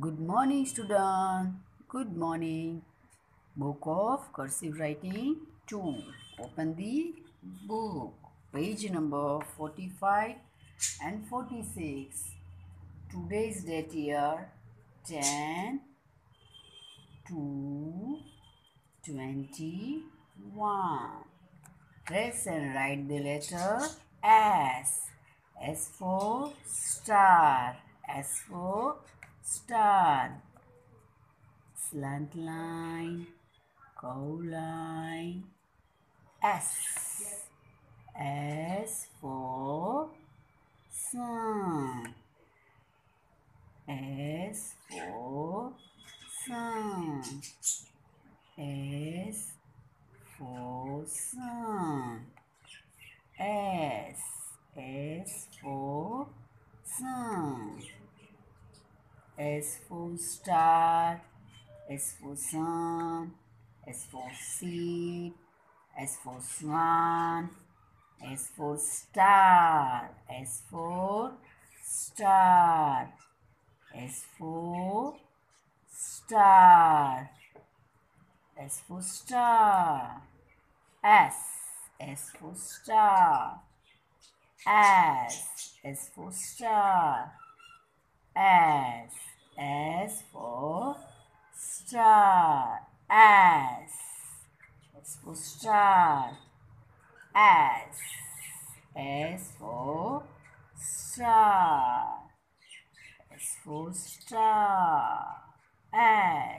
Good morning, student. Good morning. Book of Cursive Writing 2. Open the book. Page number 45 and 46. Today's date here 10 to 21. Press and write the letter S. S for star. S for star. Slant line, curve line. S. S for sun. S for sun. S for sun. S. S for sun. S for star. S for sun. S for sheep. S for swan. S for star. S for star. S for star. S for star. S. S for star. S. S for star. S. S for star. S. S for star. S. S for star. S for star. S.